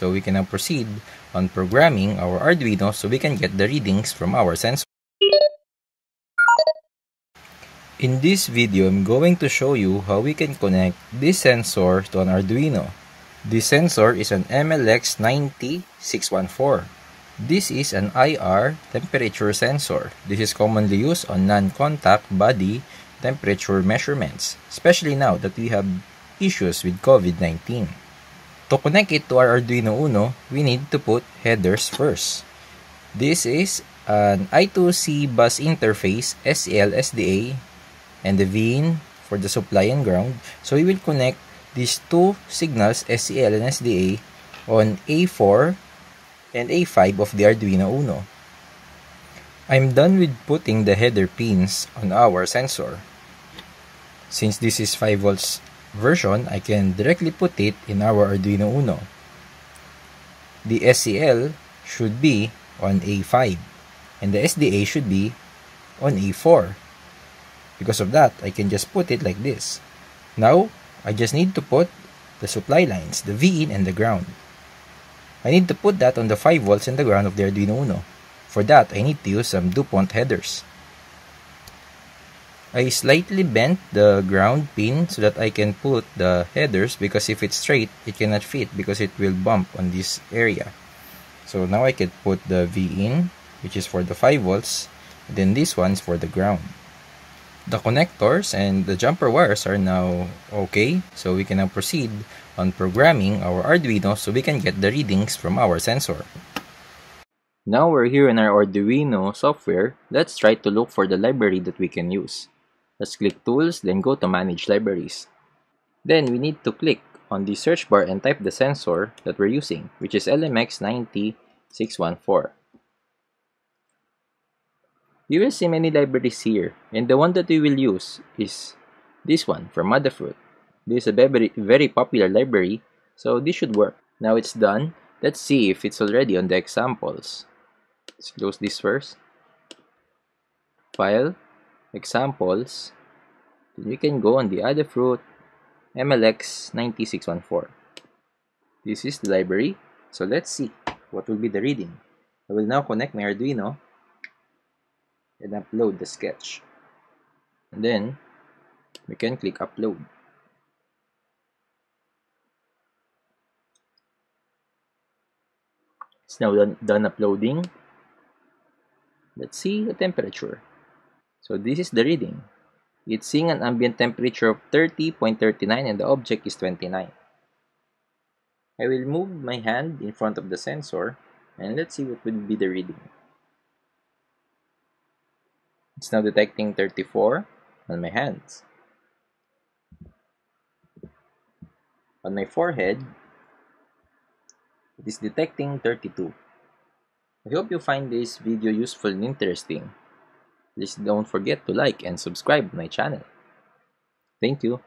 So we can now proceed on programming our Arduino so we can get the readings from our sensor. In this video, I'm going to show you how we can connect this sensor to an Arduino. This sensor is an MLX90614. This is an IR temperature sensor. This is commonly used on non-contact body temperature measurements, especially now that we have issues with COVID-19. To connect it to our Arduino Uno, we need to put headers first. This is an I2C bus interface SEL SDA and the VIN for the supply and ground. So we will connect these two signals SEL and SDA on A4 and A5 of the Arduino Uno. I'm done with putting the header pins on our sensor. Since this is 5 volts version, I can directly put it in our Arduino Uno. The SCL should be on A5 and the SDA should be on A4. Because of that, I can just put it like this. Now, I just need to put the supply lines, the V in and the ground. I need to put that on the 5 volts and the ground of the Arduino Uno. For that, I need to use some DuPont headers. I slightly bent the ground pin so that I can put the headers because if it's straight, it cannot fit because it will bump on this area. So now I can put the V in, which is for the 5 volts, then this one is for the ground. The connectors and the jumper wires are now okay, so we can now proceed on programming our Arduino so we can get the readings from our sensor. Now we're here in our Arduino software, let's try to look for the library that we can use. Let's click Tools, then go to Manage Libraries. Then we need to click on the search bar and type the sensor that we're using, which is LMX90614. You will see many libraries here, and the one that we will use is this one from Adafruit. This is a very, very popular library, so this should work. Now it's done, let's see if it's already on the examples. Let's close this first. File, examples, we can go on the Adafruit MLX9614. This is the library, so let's see what will be the reading. I will now connect my Arduino and upload the sketch. And then we can click upload. It's now done, done uploading. Let's see the temperature. So this is the reading. It's seeing an ambient temperature of 30.39 and the object is 29. I will move my hand in front of the sensor and let's see what would be the reading. It's now detecting 34 on my hands. On my forehead, it is detecting 32. I hope you find this video useful and interesting. Please don't forget to like and subscribe my channel. Thank you.